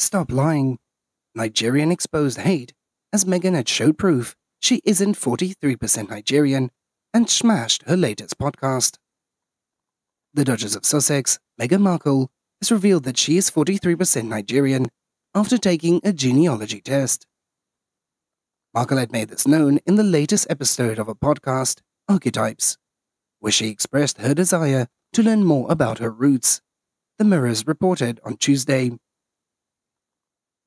Stop lying. Nigerian exposed hate as Meghan had showed proof she isn't 43% Nigerian and smashed her latest podcast. The Duchess of Sussex, Meghan Markle, has revealed that she is 43% Nigerian after taking a genealogy test. Markle had made this known in the latest episode of a podcast, Archetypes, where she expressed her desire to learn more about her roots, the Mirrors reported on Tuesday.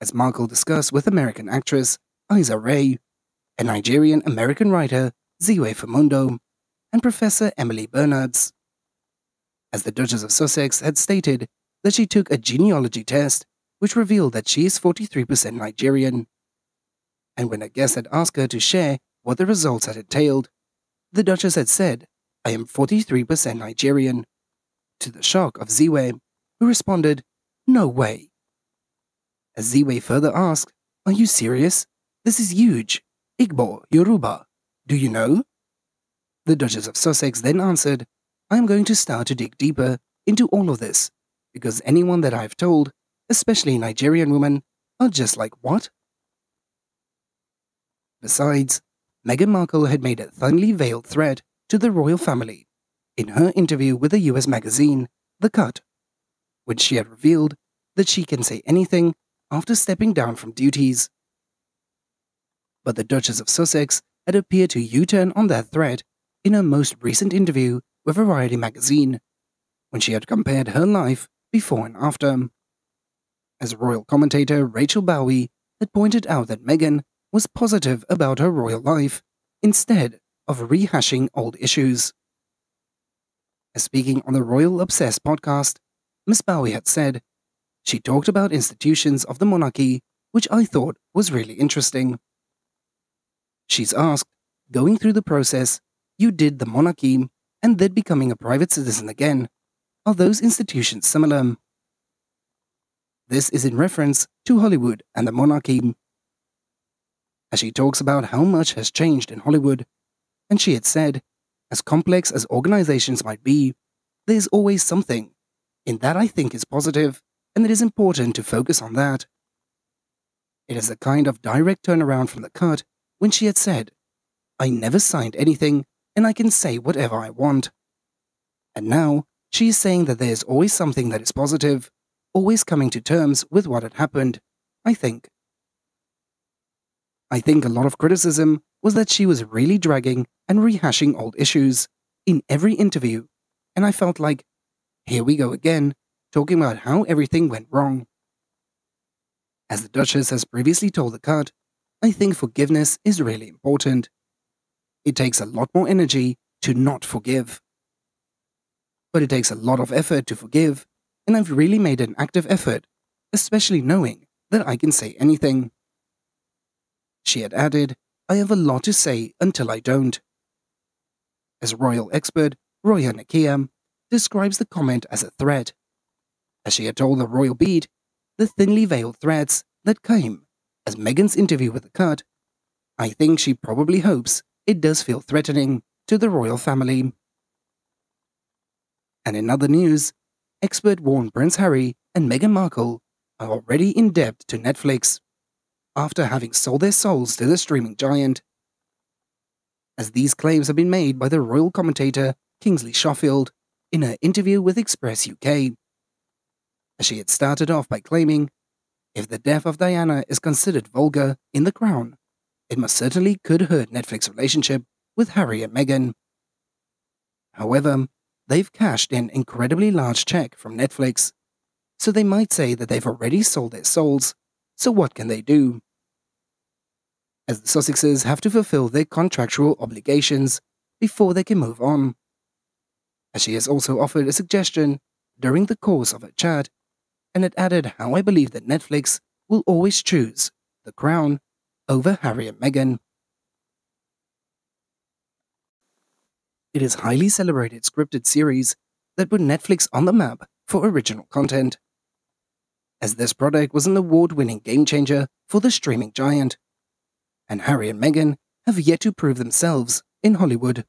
As Markle discussed with American actress Issa Rae, a Nigerian American writer Ziwe Fumudoh, and Professor Emily Bernards. As the Duchess of Sussex had stated that she took a genealogy test which revealed that she is 43% Nigerian. And when a guest had asked her to share what the results had entailed, the Duchess had said, I am 43% Nigerian, to the shock of Ziwe, who responded, No way. As Ziwe further asked, Are you serious? This is huge. Igbo, Yoruba. Do you know? The Duchess of Sussex then answered, I am going to start to dig deeper into all of this, because anyone that I've told, especially Nigerian women, are just like what? Besides, Meghan Markle had made a thinly veiled threat to the royal family in her interview with a US magazine, The Cut, when she had revealed that she can say anything after stepping down from duties. But the Duchess of Sussex had appeared to U turn on that threat in her most recent interview with Variety magazine, when she had compared her life before and after. As royal commentator Rachel Bowie had pointed out that Meghan was positive about her royal life instead of rehashing old issues. As speaking on the Royal Obsessed podcast, Miss Bowie had said, she talked about institutions of the monarchy, which I thought was really interesting. She's asked, going through the process, you did the monarchy and then becoming a private citizen again. Are those institutions similar? This is in reference to Hollywood and the monarchy. As she talks about how much has changed in Hollywood, and she had said, as complex as organizations might be, there is always something. In that I think is positive, and it is important to focus on that. It is a kind of direct turnaround from the cut when she had said, I never signed anything and I can say whatever I want. And now she is saying that there is always something that is positive, always coming to terms with what had happened, I think. I think a lot of criticism was that she was really dragging and rehashing old issues in every interview, and I felt like, here we go again, talking about how everything went wrong. As the Duchess has previously told the cut, I think forgiveness is really important. It takes a lot more energy to not forgive. But it takes a lot of effort to forgive, and I've really made an active effort, especially knowing that I can say anything. She had added, I have a lot to say until I don't. As royal expert, Roya Nikkhah describes the comment as a threat. As she had told the royal beat, the thinly veiled threats that came as Meghan's interview with the cut, I think she probably hopes it does feel threatening to the royal family. And in other news, expert warned Prince Harry and Meghan Markle are already in debt to Netflix after having sold their souls to the streaming giant. As these claims have been made by the royal commentator Kinsey Schofield in her interview with Express UK. As she had started off by claiming if the death of Diana is considered vulgar in The Crown, it most certainly could hurt Netflix's relationship with Harry and Meghan. However, they've cashed an incredibly large check from Netflix, so they might say that they've already sold their souls, so what can they do? As the Sussexes have to fulfill their contractual obligations before they can move on. As she has also offered a suggestion during the course of her chat and it added how I believe that Netflix will always choose The Crown over Harry and Meghan. It is highly celebrated scripted series that put Netflix on the map for original content. As this product was an award-winning game changer for the streaming giant, and Harry and Meghan have yet to prove themselves in Hollywood.